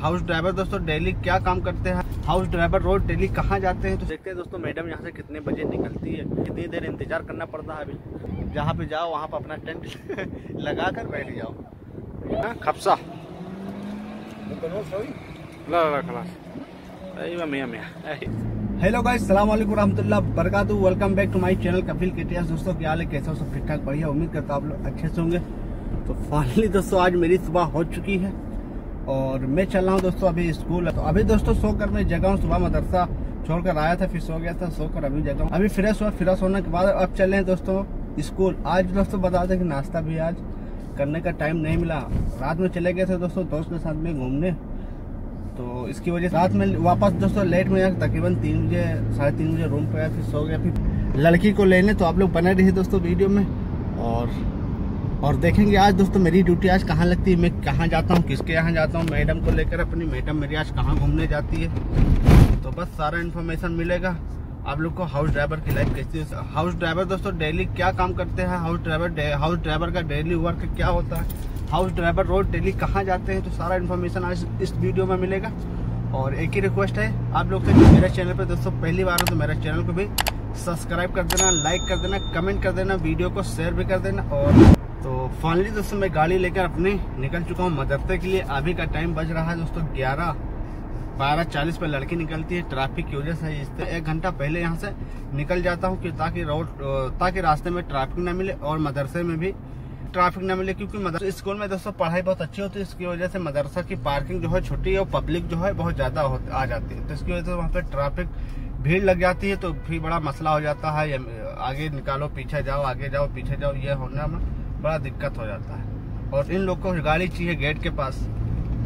House driver दोस्तों daily क्या काम करते हैं? हाउस ड्राइवर रोज डेली कहाँ जाते हैं? तो देखते हैं दोस्तों मैडम यहाँ से कितने बजे निकलती है। कितनी देर इंतज़ार करना पड़ता है अभी। जहाँ पे जाओ वहाँ पे अपना टेंट लगा कर बैठ जाओ। हाँ, खपसा। हेलो गाइस सलाम वालेकुम रहमतुल्लाह बरकातु welcome back to my channel Kapil KTS दोस्तों क्या हाल है? कैसे हो? सब ठीक ठाक बढ़िया। उम्मीद करता हूँ आप लोग अच्छे से होंगे। तो फाइनली दोस्तों आज मेरी सुबह हो चुकी है। और मैं चल रहा हूँ दोस्तों अभी स्कूल। तो अभी दोस्तों सोकर मैं जगह हूँ, सुबह मदरसा छोड़कर आया था, फिर सो गया था, सोकर अभी जगह हूँ। अभी फ्रेश हुआ, फ्रेश होने के बाद अब चल रहे हैं दोस्तों स्कूल। आज दोस्तों बता दें कि नाश्ता भी आज करने का टाइम नहीं मिला। रात में चले गए थे दोस्तों, दोस्त के साथ में घूमने। तो इसकी वजह से रात में वापस दोस्तों लेट में आया, तकरीबन तीन बजे, साढ़े तीन बजे रूम पे आया, फिर सो गया। फिर लड़की को लेने तो आप लोग बने रहे दोस्तों वीडियो में। और और देखेंगे आज दोस्तों मेरी ड्यूटी आज कहाँ लगती है, मैं कहाँ जाता हूँ, किसके यहाँ जाता हूँ, मैडम को लेकर अपनी मैडम मेरी आज कहाँ घूमने जाती है। तो बस सारा इन्फॉर्मेशन मिलेगा। आप लोग को हाउस ड्राइवर की लाइफ कैसी है? हाउस ड्राइवर दोस्तों डेली क्या काम करते हैं? हाउस ड्राइवर हाउस ड्राइवर का डेली वर्क क्या होता है? हाउस ड्राइवर रोज डेली कहाँ जाते हैं? तो सारा इन्फॉर्मेशन आज इस वीडियो में मिलेगा। और एक ही रिक्वेस्ट है, आप लोग से मेरे चैनल पर दोस्तों, पहली बार हो तो मेरे चैनल को भी सब्सक्राइब कर देना लाइक कर देना कमेंट कर देना वीडियो को शेयर भी कर देना और तो फाइनली दोस्तों मैं गाड़ी लेकर अपनी निकल चुका हूँ मदरसे के लिए। अभी का टाइम बज रहा है दोस्तों ग्यारह, बारह चालीस पे लड़की निकलती है ट्रैफ़िक की वजह से इससे एक घंटा पहले यहाँ से निकल जाता हूँ ताकि रोड ताकि रास्ते में ट्रैफ़िक न मिले और मदरसे में भी ट्रैफ़िक न मिले क्योंकि मदरसा स्कूल में दोस्तों पढ़ाई बहुत अच्छी होती है, इसकी वजह से मदरसा की पार्किंग जो है छोटी है और पब्लिक जो है बहुत ज़्यादा आ जाती है। तो इसकी वजह से वहाँ पे ट्रैफ़िक भीड़ लग जाती है तो फिर बड़ा मसला हो जाता है आगे निकालो पीछे जाओ आगे जाओ पीछे जाओ ये होने में बड़ा दिक्कत हो जाता है। और इन लोग को गाड़ी चाहिए गेट के पास।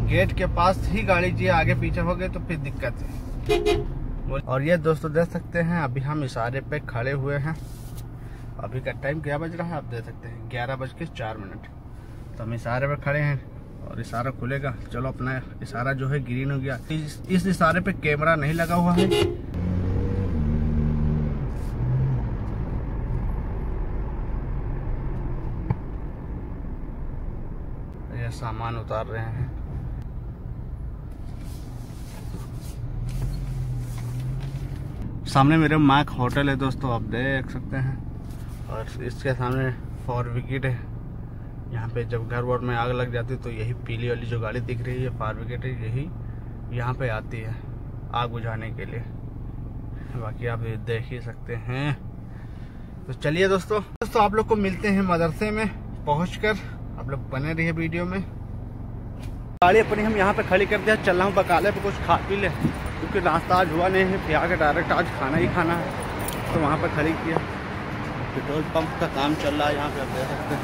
गेट के पास ही गाड़ी चाहिए आगे पीछे हो गए तो फिर दिक्कत है। और ये दोस्तों देख सकते हैं अभी हम इशारे पे खड़े हुए हैं। अभी का टाइम क्या बज रहा है आप देख सकते हैं ग्यारह बज के चार मिनट। तो हम इशारे पे खड़े हैं और इशारा खुलेगा। चलो अपना इशारा जो है ग्रीन हो गया। इस, इशारे पे कैमरा नहीं लगा हुआ है। सामान उतार रहे हैं। सामने मेरे मार्क होटल है दोस्तों, आप देख सकते हैं। और इसके सामने फॉर विकेट है। यहाँ पे जब घर वर में आग लग जाती है तो यही पीली वाली जो गाड़ी दिख रही है, फायर विकेट है यही यहाँ पे आती है आग बुझाने के लिए। बाकी आप देख ही सकते हैं। तो चलिए दोस्तों दोस्तों आप लोग को मिलते हैं मदरसे में पहुंचकर। आप लोग बने रहिए वीडियो में। गाड़ी अपनी हम यहाँ पे खड़ी कर दिया, चल रहा हूँ बकाले पे कुछ खा पी ले। क्योंकि नाश्ता आज हुआ नहीं है, फिर आके डायरेक्ट आज खाना ही खाना है। तो वहाँ पर खड़ी किया। पेट्रोल पंप का काम चल रहा है यहाँ पे देख सकते हैं।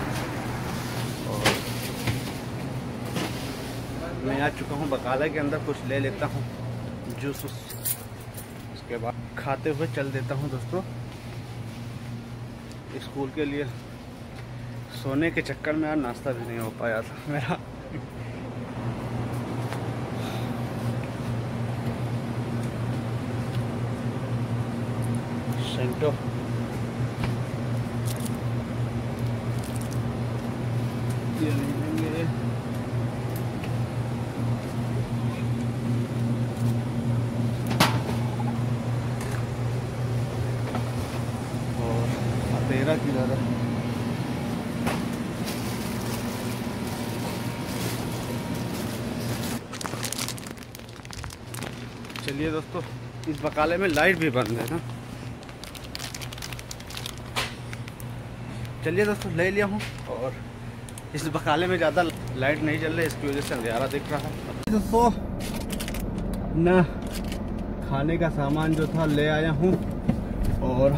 और मैं आ चुका हूँ बकाला के अंदर, कुछ ले लेता हूँ। जूस उसके बाद खाते हुए चल देता हूँ दोस्तों। स्कूल के लिए सोने के चक्कर में यार नाश्ता भी नहीं हो पाया था मेरा। सेंटो ये और किधर है चलिए दोस्तों, इस बकाले में लाइट भी बंद है ना। चलिए दोस्तों, ले लिया हूँ और इस बकाले में ज़्यादा लाइट नहीं चल रही, इसकी वजह से अंधेरा दिख रहा है। दोस्तों, ना, खाने का सामान जो था ले आया हूँ और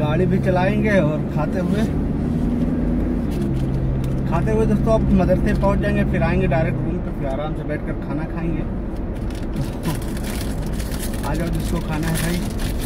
गाड़ी भी चलाएँगे और खाते हुए खाते हुए दोस्तों आप मदरसे पहुँच जाएँगे, फिर आएँगे डायरेक्ट रूम पे, फिर आराम से बैठकर खाना खाएँगे। आ जाओ जिसको खाना है भाई।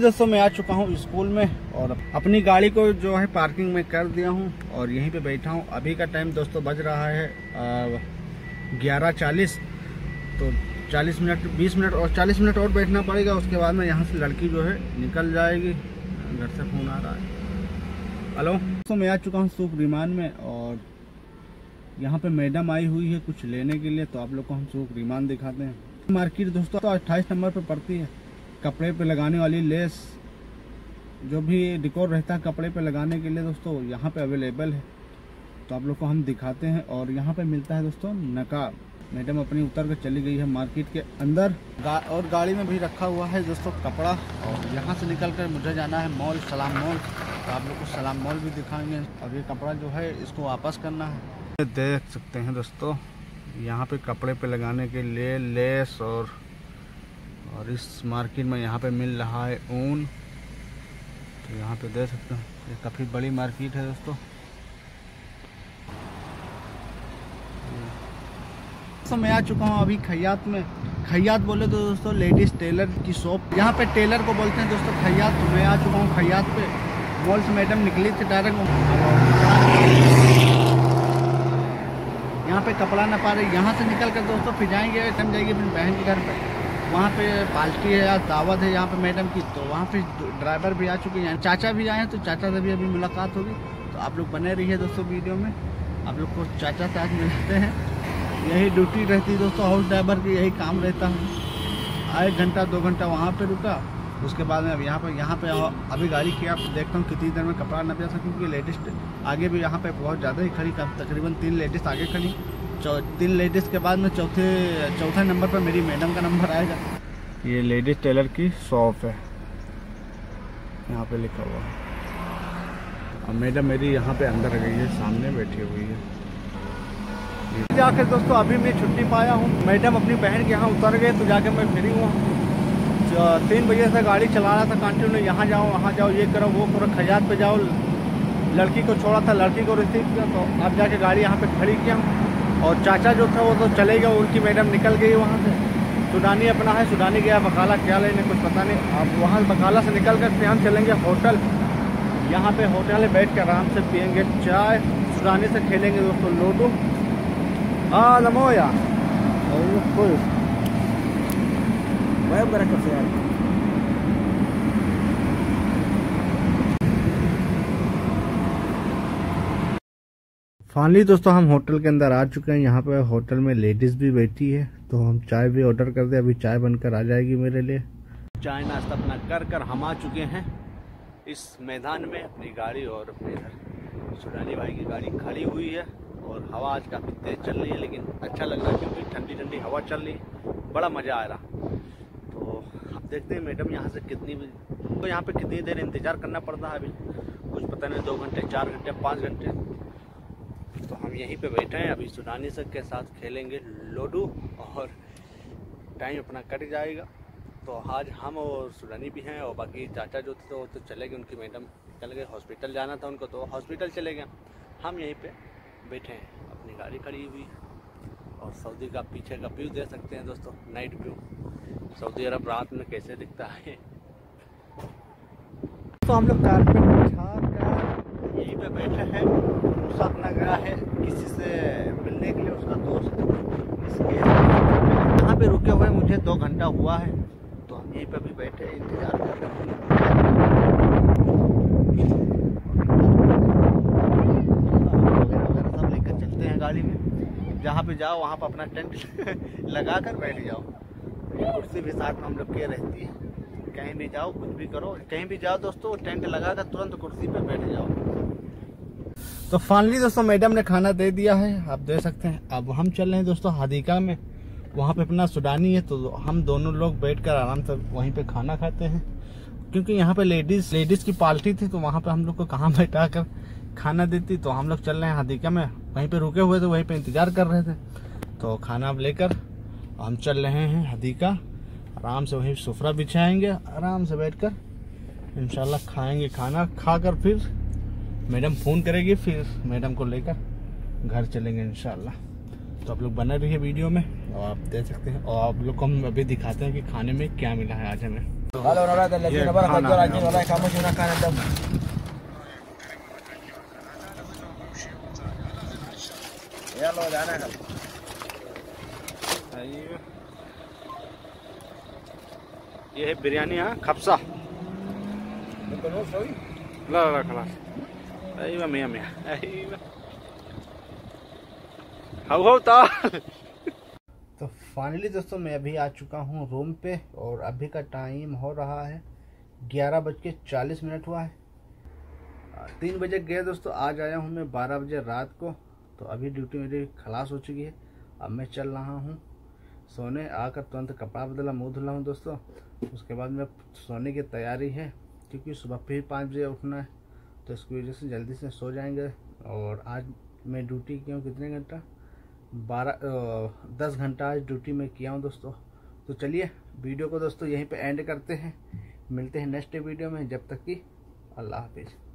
दोस्तों मैं आ चुका हूँ स्कूल में और अपनी गाड़ी को जो है पार्किंग में कर दिया हूँ और यहीं पे बैठा हूँ। अभी का टाइम दोस्तों बज रहा है ग्यारह चालीस। तो 40 मिनट 20 मिनट और 40 मिनट और बैठना पड़ेगा, उसके बाद में यहाँ से लड़की जो है निकल जाएगी। घर से फ़ोन आ रहा है। हेलो। दोस्तों, मैं आ चुका हूँ सुख रिमान में और यहाँ पे मैडम आई हुई है कुछ लेने के लिए तो आप लोग को हम सुख रिमान दिखाते हैं। मार्केट दोस्तों, अट्ठाईस नंबर पर पड़ती है। कपड़े पे लगाने वाली लेस जो भी डिकोर रहता है कपड़े पे लगाने के लिए दोस्तों यहाँ पे अवेलेबल है। तो आप लोग को हम दिखाते हैं और यहाँ पे मिलता है दोस्तों नकाब। मैडम अपनी उतर कर चली गई है मार्केट के अंदर। गा, और गाड़ी में भी रखा हुआ है दोस्तों कपड़ा। और यहाँ से निकल कर मुझे जाना है मॉल सलाम मॉल तो आप लोग को सलाम मॉल भी दिखाएँगे। और ये कपड़ा जो है इसको वापस करना है। देख सकते हैं दोस्तों यहाँ पे कपड़े पे लगाने के लिए लेस और और इस मार्केट में यहाँ पे मिल रहा है ऊन। तो यहाँ पे देख सकते हैं, ये काफ़ी बड़ी मार्केट है दोस्तों। दोस्तों, मैं आ चुका हूँ अभी खैयात में। खैयात बोले तो दोस्तों, लेडीज़ टेलर की शॉप। यहाँ पे टेलर को बोलते हैं दोस्तों, खैयात। तो मैं आ चुका हूँ खैयात पे। मॉल से मैडम निकली थी डायरेक्ट। यहाँ पे कपड़ा ना पा रहे, यहाँ से निकल कर दोस्तों फिर जाएँगे टम जाएगी अपनी बहन के घर पे। वहाँ पे पार्टी है या दावत है, यहाँ पे मैडम की तो वहाँ पे ड्राइवर भी आ चुके हैं। चाचा भी आए हैं तो चाचा से भी अभी मुलाकात होगी। तो आप लोग बने रहिए दोस्तों वीडियो में। आप लोग को चाचा से आज मिलते हैं। यही ड्यूटी रहती है दोस्तों, हाउस ड्राइवर की यही काम रहता है। एक घंटा, दो घंटा वहाँ पर रुका। उसके बाद में अब यहाँ पर यहाँ पे अभी गाड़ी किया देखता हूँ कितनी देर में कपड़ा न बेचा क्योंकि लेडीज़ आगे भी यहाँ पे बहुत ज़्यादा ही खड़ी, तकरीबन तीन लेडीज़ आगे खड़ी। तीन लेडीज़ के बाद में चौथे चौथे नंबर पर मेरी मैडम का नंबर आएगा। ये लेडीज़ टेलर की शॉप है। यहाँ पे लिखा हुआ है। अब मैडम मेरी यहाँ पे अंदर गई है सामने बैठी हुई है। जाकर दोस्तों अभी मैं छुट्टी पाया हूँ। मैडम अपनी बहन के यहाँ उतर गए तो जाके मैं फ्री हुआ। तीन बजे से गाड़ी चला रहा था कंटिन्यू यहाँ जाओ वहाँ जाओ ये करो वो करो खजात पे जाओ। लड़की को छोड़ा था लड़की को रिसीव किया तो अब जाके गाड़ी यहाँ पे खड़ी किया और चाचा जो था वो तो चले गए उनकी मैडम निकल गई वहाँ से सुडानी अपना है सुडानी गया बकाला क्या लेने कुछ पता नहीं अब वहाँ बकाला से निकल कर फिर हम चलेंगे होटल यहाँ पे होटल में बैठ कर आराम से पियेंगे चाय सुडानी से खेलेंगे दोस्तों ludo Ah, la moya. Aí foi. Vai agora café. Finally दोस्तों हम होटल के अंदर आ चुके हैं। यहाँ पे होटल में लेडीज़ भी बैठी है तो हम चाय भी ऑर्डर कर दे अभी चाय बनकर आ जाएगी मेरे लिए। चाय नाश्ता अपना कर कर हम आ चुके हैं। इस मैदान में अपनी गाड़ी और अपने सुडानी भाई की गाड़ी खड़ी हुई है और हवा आज काफ़ी तेज़ चल रही है, लेकिन अच्छा लग रहा है क्योंकि ठंडी ठंडी हवा चल रही है। बड़ा मज़ा आ रहा। तो अब देखते हैं मैडम यहाँ से कितनी तो यहाँ पे कितनी देर इंतज़ार करना पड़ता है अभी? कुछ पता नहीं, दो घंटे, चार घंटे, पाँच घंटे। तो हम यहीं पे बैठे हैं अभी सुनानी सर के साथ खेलेंगे लूडो और टाइम अपना कट जाएगा। तो आज हम और सुडानी भी हैं और बाकी चाचा जो थे तो, तो चले गए उनकी मैडम चल गए हॉस्पिटल जाना था उनको तो हॉस्पिटल चले गए। हम यहीं पे बैठे हैं अपनी गाड़ी खड़ी हुई और सऊदी का पीछे का व्यू दे सकते हैं दोस्तों नाइट व्यू। सऊदी अरब रात में कैसे दिखता है? तो हम लोग बिछा कर यहीं पे बैठे हैं। उसका अपना गया है किसी से मिलने के लिए उसका दोस्त। इसके यहाँ पे रुके हुए मुझे दो घंटा हुआ है तो हम यहीं पे भी बैठे इंतज़ार कर रहे हैं। गाड़ी में। जहाँ पे जाओ, वहाँ पर अपना टेंट लगा कर बैठ जाओ। कुर्सी भी साथ में हम लोग के रहती है। कहीं भी जाओ, कुछ भी करो। कहीं भी जाओ दोस्तों, टेंट लगा कर तुरंत कुर्सी पे बैठ जाओ। तो फाइनली दोस्तों मैडम ने खाना दे दिया है, आप दे सकते हैं। अब हम चल रहे हैं दोस्तों हादिका में। वहाँ पे अपना सुडानी है तो हम दोनों लोग बैठ कर आराम से वहीं पे खाना खाते हैं। क्योंकि यहाँ पे लेडीज़ लेडीज़ की पार्टी थी तो वहाँ पे हम लोग को कहाँ बैठा कर खाना देती। तो हम लोग चल रहे हैं हादिका में। वहीं पे रुके हुए थे, वहीं पे इंतज़ार कर रहे थे। तो खाना लेकर हम चल रहे हैं हदीका। आराम से वहीं सुफरा बिछाएँगे, आराम से बैठकर। इंशाल्लाह खाएँगे खाना, खाकर फिर मैडम फ़ोन करेगी फिर मैडम को लेकर घर चलेंगे इन तो आप लोग बना रहिए है वीडियो में और आप देख सकते हैं और आप लोग को हम अभी दिखाते हैं कि खाने में क्या मिला है आज हमें। ये है। बिरयानी हाँ, खपसा ला Ahí हाउ हाउ तो फाइनली दोस्तों मैं अभी आ चुका हूँ रूम पे और अभी का टाइम हो रहा है ग्यारह बज के चालीस मिनट हुआ है। तीन बजे गए दोस्तों, आज आया हूँ मैं बारह बजे रात को तो अभी ड्यूटी मेरी खलास हो चुकी है। अब मैं चल रहा हूँ। सोने आकर तुरंत कपड़ा बदला, मुँह धुला हूँ दोस्तों। उसके बाद में सोने की तैयारी है, क्योंकि सुबह फिर पाँच बजे उठना है। तो इसकी वजह से जल्दी से सो जाएँगे। और आज मैं ड्यूटी किया हूँ कितने घंटा? बारह दस घंटा आज ड्यूटी में किया हूँ दोस्तों। तो चलिए, वीडियो को दोस्तों यहीं पे एंड करते हैं। मिलते हैं नेक्स्ट वीडियो में, जब तक कि अल्लाह हाफिज़।